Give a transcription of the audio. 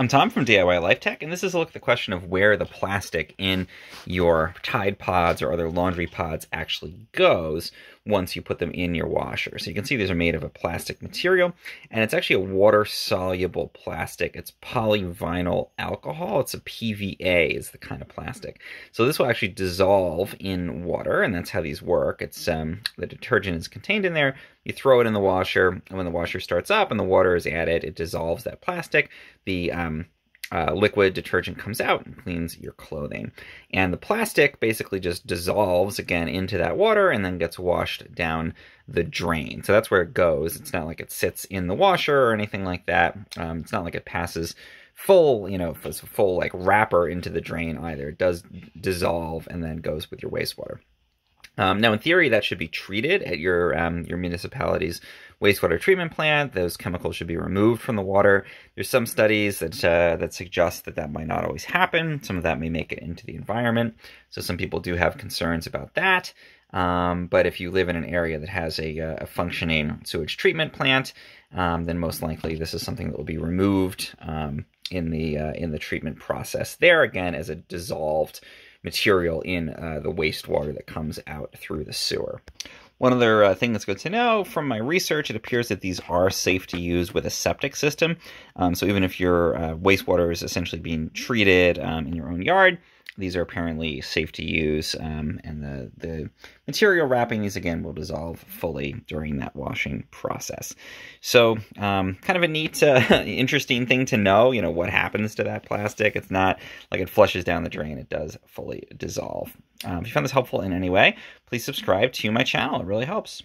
I'm Tom from DIY Life Tech, and this is a look at the question of where the plastic in your Tide Pods or other laundry pods actually goes once you put them in your washer. So you can see these are made of a plastic material, and it's actually a water-soluble plastic. It's polyvinyl alcohol. It's a PVA is the kind of plastic. So this will actually dissolve in water, and that's how these work. It's um, The detergent is contained in there. You throw it in the washer, and when the washer starts up and the water is added, it dissolves that plastic. The um, uh, liquid detergent comes out and cleans your clothing. And the plastic basically just dissolves again into that water and then gets washed down the drain. So that's where it goes. It's not like it sits in the washer or anything like that. Um, it's not like it passes full, you know, full like wrapper into the drain either. It does dissolve and then goes with your wastewater. Um, now, in theory, that should be treated at your um, your municipality's wastewater treatment plant. Those chemicals should be removed from the water. There's some studies that uh, that suggest that that might not always happen. Some of that may make it into the environment. So some people do have concerns about that. Um, but if you live in an area that has a, uh, a functioning sewage treatment plant, um, then most likely this is something that will be removed um, in the uh, in the treatment process. There again, as a dissolved material in uh, the wastewater that comes out through the sewer. One other uh, thing that's good to know from my research, it appears that these are safe to use with a septic system. Um, so even if your uh, wastewater is essentially being treated um, in your own yard, these are apparently safe to use, um, and the, the material wrapping these again will dissolve fully during that washing process. So, um, kind of a neat, uh, interesting thing to know. You know what happens to that plastic. It's not like it flushes down the drain; it does fully dissolve. Um, if you found this helpful in any way, please subscribe to my channel. It really helps.